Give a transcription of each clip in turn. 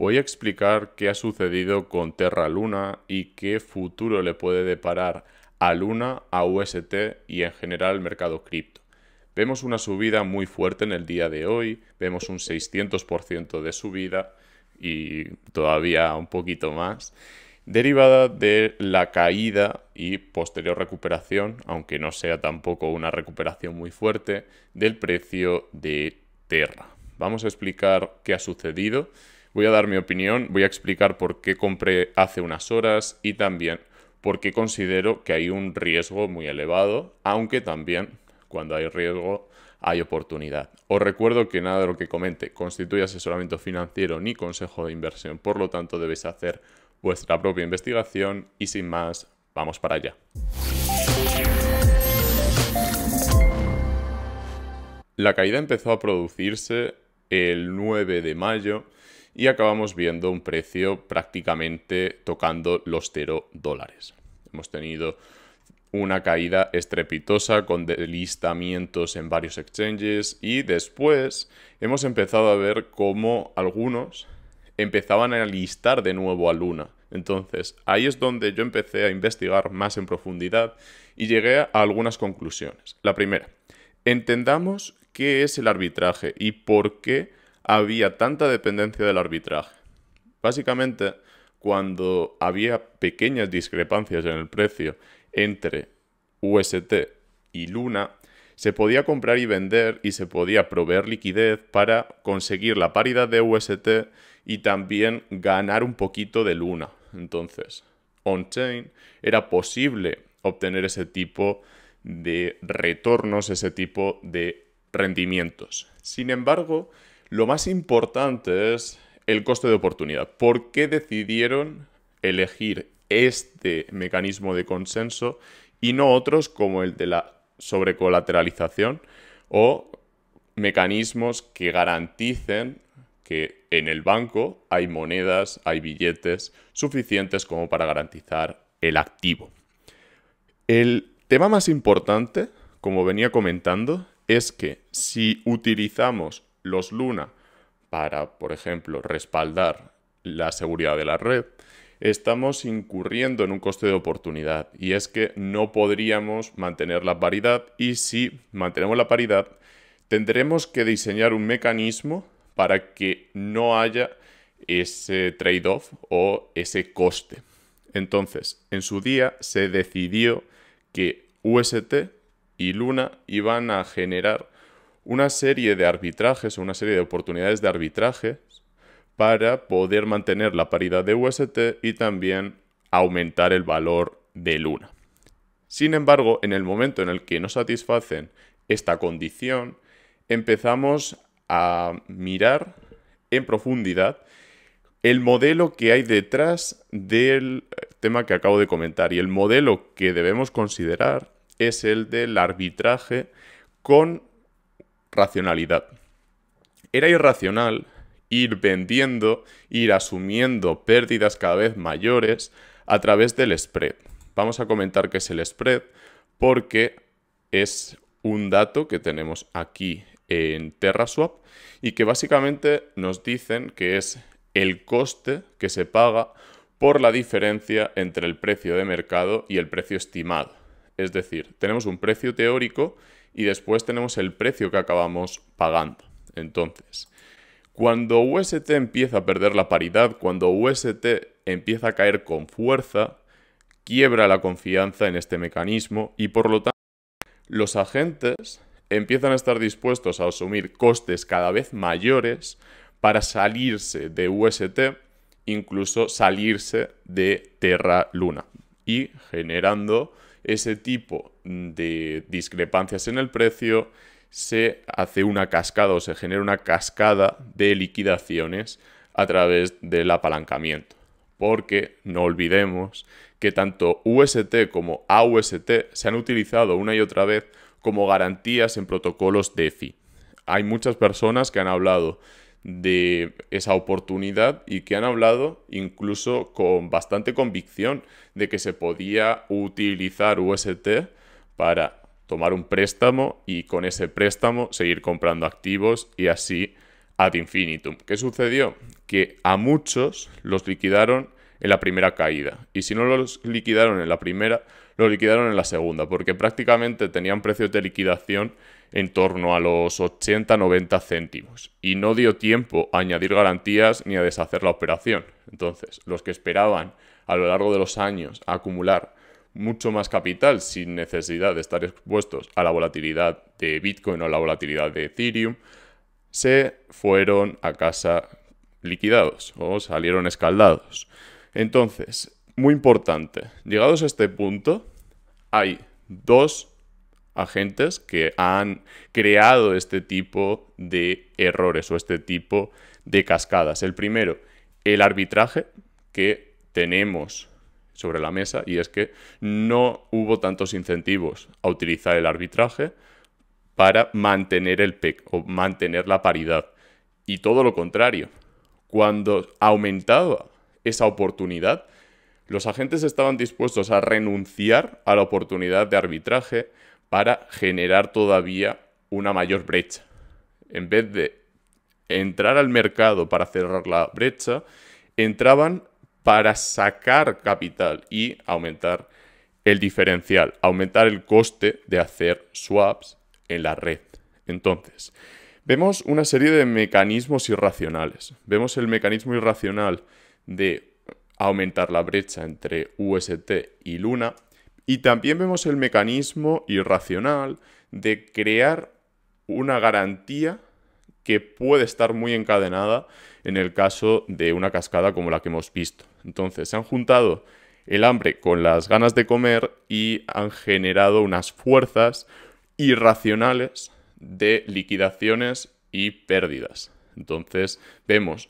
voy a explicar qué ha sucedido con Terra Luna y qué futuro le puede deparar a Luna, a UST y en general al mercado cripto. Vemos una subida muy fuerte en el día de hoy, vemos un 600% de subida y todavía un poquito más, derivada de la caída y posterior recuperación, aunque no sea tampoco una recuperación muy fuerte, del precio de Terra. Vamos a explicar qué ha sucedido, voy a dar mi opinión, voy a explicar por qué compré hace unas horas y también por qué considero que hay un riesgo muy elevado, aunque también cuando hay riesgo hay oportunidad. Os recuerdo que nada de lo que comente constituye asesoramiento financiero ni consejo de inversión, por lo tanto debéis hacer vuestra propia investigación y sin más, vamos para allá. La caída empezó a producirse el 9 de mayo y acabamos viendo un precio prácticamente tocando los 0 dólares. Hemos tenido una caída estrepitosa con delistamientos en varios exchanges y después hemos empezado a ver cómo algunos empezaban a listar de nuevo a Luna. Entonces ahí es donde yo empecé a investigar más en profundidad y llegué a algunas conclusiones. La primera, entendamos qué es el arbitraje y por qué había tanta dependencia del arbitraje. Básicamente, cuando había pequeñas discrepancias en el precio entre UST y Luna, se podía comprar y vender y se podía proveer liquidez para conseguir la paridad de UST y también ganar un poquito de Luna. Entonces, on-chain era posible obtener ese tipo de retornos, ese tipo de rendimientos. Sin embargo, lo más importante es el coste de oportunidad. ¿Por qué decidieron elegir este mecanismo de consenso y no otros como el de la sobrecolateralización o mecanismos que garanticen que en el banco hay monedas, hay billetes suficientes como para garantizar el activo. El tema más importante, como venía comentando, es que si utilizamos los Luna para, por ejemplo, respaldar la seguridad de la red, estamos incurriendo en un coste de oportunidad y es que no podríamos mantener la paridad y si mantenemos la paridad tendremos que diseñar un mecanismo para que no haya ese trade-off o ese coste. Entonces, en su día se decidió que UST y Luna iban a generar una serie de arbitrajes o una serie de oportunidades de arbitraje para poder mantener la paridad de UST y también aumentar el valor de Luna. Sin embargo, en el momento en el que no satisfacen esta condición, empezamos a mirar en profundidad el modelo que hay detrás del tema que acabo de comentar. Y el modelo que debemos considerar es el del arbitraje con racionalidad. Era irracional ir vendiendo, ir asumiendo pérdidas cada vez mayores a través del spread. Vamos a comentar qué es el spread porque es un dato que tenemos aquí en TerraSwap y que básicamente nos dicen que es el coste que se paga por la diferencia entre el precio de mercado y el precio estimado. Es decir, tenemos un precio teórico y después tenemos el precio que acabamos pagando. Entonces, cuando UST empieza a perder la paridad, cuando UST empieza a caer con fuerza, quiebra la confianza en este mecanismo y por lo tanto los agentes empiezan a estar dispuestos a asumir costes cada vez mayores para salirse de UST, incluso salirse de Terra Luna y generando ese tipo de discrepancias en el precio se hace una cascada o se genera una cascada de liquidaciones a través del apalancamiento. Porque no olvidemos que tanto UST como AUST se han utilizado una y otra vez como garantías en protocolos DeFi. Hay muchas personas que han hablado de esa oportunidad y que han hablado incluso con bastante convicción de que se podía utilizar UST para tomar un préstamo y con ese préstamo seguir comprando activos y así ad infinitum. ¿Qué sucedió? que a muchos los liquidaron en la primera caída. Y si no los liquidaron en la primera, los liquidaron en la segunda, porque prácticamente tenían precios de liquidación en torno a los 80-90 céntimos. Y no dio tiempo a añadir garantías ni a deshacer la operación. Entonces, los que esperaban a lo largo de los años a acumular mucho más capital sin necesidad de estar expuestos a la volatilidad de Bitcoin o la volatilidad de Ethereum, se fueron a casa liquidados o salieron escaldados. Entonces, muy importante, llegados a este punto, hay dos agentes que han creado este tipo de errores o este tipo de cascadas. El primero, el arbitraje que tenemos sobre la mesa y es que no hubo tantos incentivos a utilizar el arbitraje para mantener el PEC o mantener la paridad. Y todo lo contrario, cuando aumentaba esa oportunidad, los agentes estaban dispuestos a renunciar a la oportunidad de arbitraje para generar todavía una mayor brecha. En vez de entrar al mercado para cerrar la brecha, entraban para sacar capital y aumentar el diferencial, aumentar el coste de hacer swaps en la red. Entonces, vemos una serie de mecanismos irracionales. Vemos el mecanismo irracional de aumentar la brecha entre UST y Luna. Y también vemos el mecanismo irracional de crear una garantía que puede estar muy encadenada en el caso de una cascada como la que hemos visto. Entonces, se han juntado el hambre con las ganas de comer y han generado unas fuerzas irracionales de liquidaciones y pérdidas. Entonces, vemos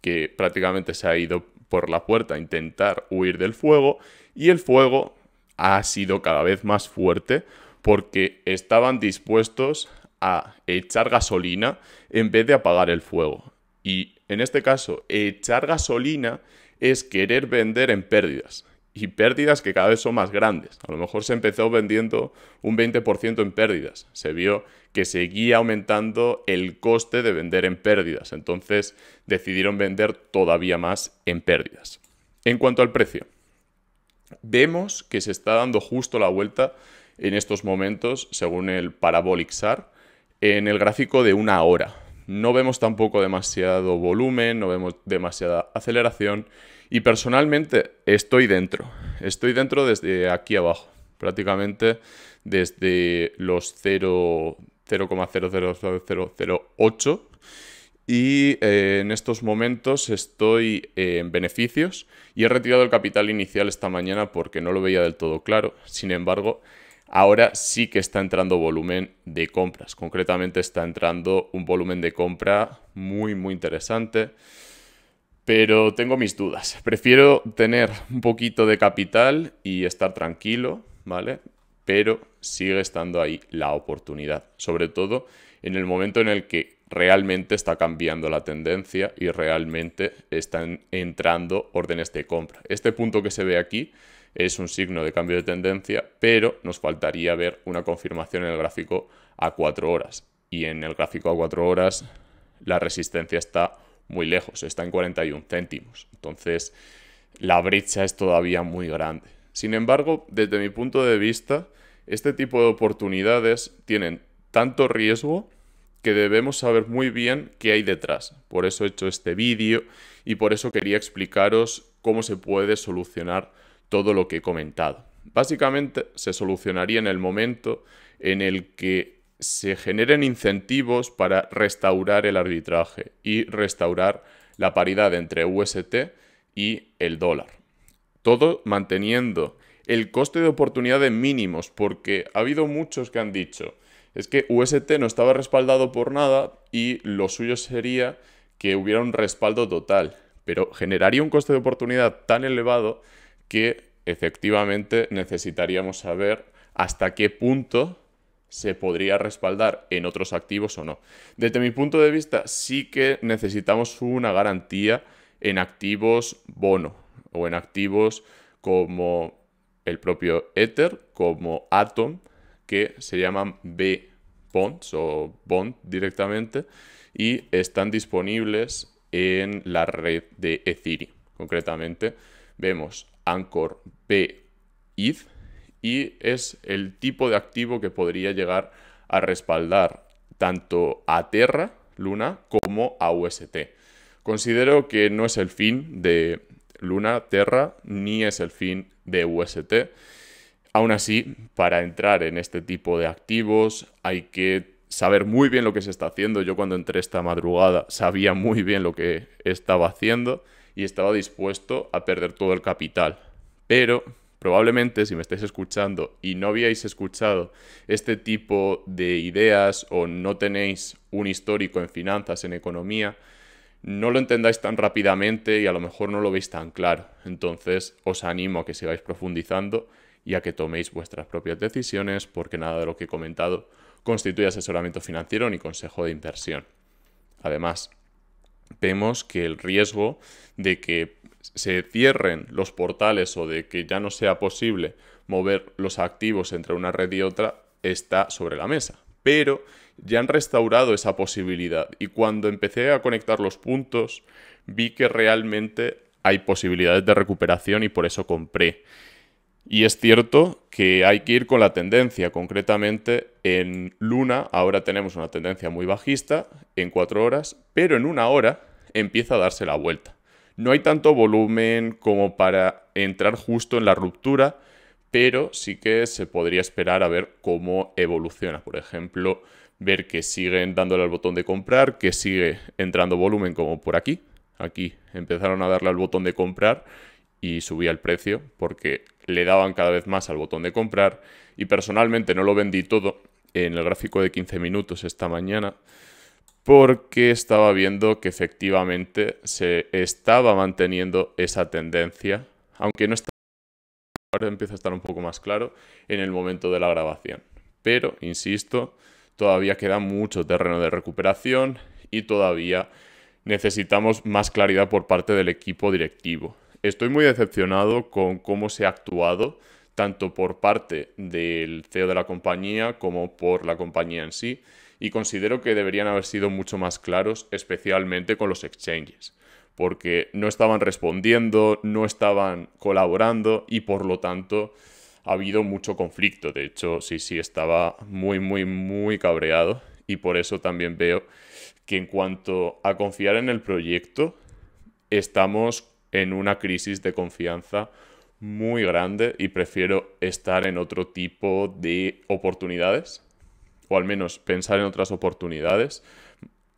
que prácticamente se ha ido por la puerta a intentar huir del fuego y el fuego ha sido cada vez más fuerte porque estaban dispuestos a echar gasolina en vez de apagar el fuego. Y en este caso, echar gasolina es querer vender en pérdidas. Y pérdidas que cada vez son más grandes. A lo mejor se empezó vendiendo un 20% en pérdidas. Se vio que seguía aumentando el coste de vender en pérdidas. Entonces decidieron vender todavía más en pérdidas. En cuanto al precio, vemos que se está dando justo la vuelta en estos momentos, según el Parabolic SAR, en el gráfico de una hora. No vemos tampoco demasiado volumen, no vemos demasiada aceleración y personalmente estoy dentro. Estoy dentro desde aquí abajo, prácticamente desde los 0,00008 y eh, en estos momentos estoy en beneficios y he retirado el capital inicial esta mañana porque no lo veía del todo claro. Sin embargo, Ahora sí que está entrando volumen de compras. Concretamente está entrando un volumen de compra muy, muy interesante. Pero tengo mis dudas. Prefiero tener un poquito de capital y estar tranquilo, ¿vale? Pero sigue estando ahí la oportunidad. Sobre todo en el momento en el que realmente está cambiando la tendencia y realmente están entrando órdenes de compra. Este punto que se ve aquí es un signo de cambio de tendencia, pero nos faltaría ver una confirmación en el gráfico a 4 horas. Y en el gráfico a 4 horas la resistencia está muy lejos, está en 41 céntimos. Entonces la brecha es todavía muy grande. Sin embargo, desde mi punto de vista, este tipo de oportunidades tienen tanto riesgo que debemos saber muy bien qué hay detrás. Por eso he hecho este vídeo y por eso quería explicaros cómo se puede solucionar todo lo que he comentado. Básicamente se solucionaría en el momento en el que se generen incentivos para restaurar el arbitraje y restaurar la paridad entre UST y el dólar. Todo manteniendo el coste de oportunidad en mínimos, porque ha habido muchos que han dicho, es que UST no estaba respaldado por nada y lo suyo sería que hubiera un respaldo total, pero generaría un coste de oportunidad tan elevado que efectivamente necesitaríamos saber hasta qué punto se podría respaldar en otros activos o no. Desde mi punto de vista, sí que necesitamos una garantía en activos bono o en activos como el propio Ether, como Atom, que se llaman B bonds o bond directamente y están disponibles en la red de Ethereum. Concretamente, vemos Anchor B ETH y es el tipo de activo que podría llegar a respaldar tanto a Terra, Luna, como a UST. Considero que no es el fin de Luna, Terra, ni es el fin de UST. Aún así, para entrar en este tipo de activos hay que saber muy bien lo que se está haciendo. Yo cuando entré esta madrugada sabía muy bien lo que estaba haciendo y estaba dispuesto a perder todo el capital. Pero probablemente si me estáis escuchando y no habíais escuchado este tipo de ideas o no tenéis un histórico en finanzas, en economía, no lo entendáis tan rápidamente y a lo mejor no lo veis tan claro. Entonces os animo a que sigáis profundizando y a que toméis vuestras propias decisiones porque nada de lo que he comentado constituye asesoramiento financiero ni consejo de inversión. Además, vemos que el riesgo de que se cierren los portales o de que ya no sea posible mover los activos entre una red y otra está sobre la mesa. Pero ya han restaurado esa posibilidad y cuando empecé a conectar los puntos vi que realmente hay posibilidades de recuperación y por eso compré. Y es cierto que hay que ir con la tendencia. Concretamente, en Luna ahora tenemos una tendencia muy bajista en cuatro horas, pero en una hora empieza a darse la vuelta. No hay tanto volumen como para entrar justo en la ruptura, pero sí que se podría esperar a ver cómo evoluciona. Por ejemplo, ver que siguen dándole al botón de comprar, que sigue entrando volumen como por aquí. Aquí empezaron a darle al botón de comprar y subía el precio porque le daban cada vez más al botón de comprar y personalmente no lo vendí todo en el gráfico de 15 minutos esta mañana porque estaba viendo que efectivamente se estaba manteniendo esa tendencia, aunque no está ahora empieza a estar un poco más claro en el momento de la grabación. Pero, insisto, todavía queda mucho terreno de recuperación y todavía necesitamos más claridad por parte del equipo directivo estoy muy decepcionado con cómo se ha actuado, tanto por parte del CEO de la compañía como por la compañía en sí, y considero que deberían haber sido mucho más claros, especialmente con los exchanges, porque no estaban respondiendo, no estaban colaborando y por lo tanto ha habido mucho conflicto. De hecho, sí, sí, estaba muy, muy, muy cabreado y por eso también veo que en cuanto a confiar en el proyecto, estamos en una crisis de confianza muy grande y prefiero estar en otro tipo de oportunidades o al menos pensar en otras oportunidades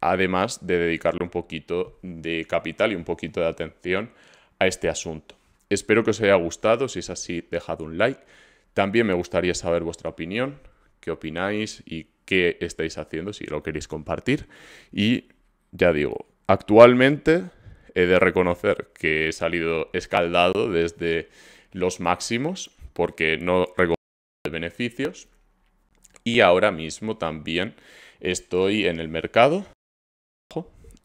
además de dedicarle un poquito de capital y un poquito de atención a este asunto. Espero que os haya gustado, si es así dejad un like. También me gustaría saber vuestra opinión, qué opináis y qué estáis haciendo si lo queréis compartir. Y ya digo, actualmente he de reconocer que he salido escaldado desde los máximos porque no reconoce beneficios y ahora mismo también estoy en el mercado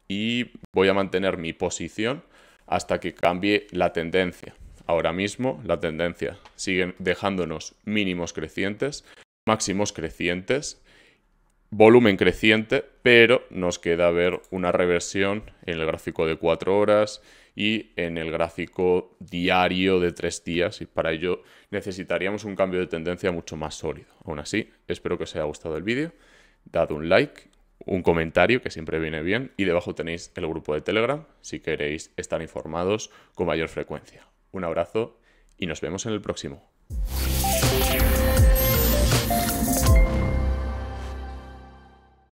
y voy a mantener mi posición hasta que cambie la tendencia. Ahora mismo la tendencia sigue dejándonos mínimos crecientes, máximos crecientes volumen creciente, pero nos queda ver una reversión en el gráfico de 4 horas y en el gráfico diario de 3 días y para ello necesitaríamos un cambio de tendencia mucho más sólido. Aún así, espero que os haya gustado el vídeo, dad un like, un comentario que siempre viene bien y debajo tenéis el grupo de Telegram si queréis estar informados con mayor frecuencia. Un abrazo y nos vemos en el próximo.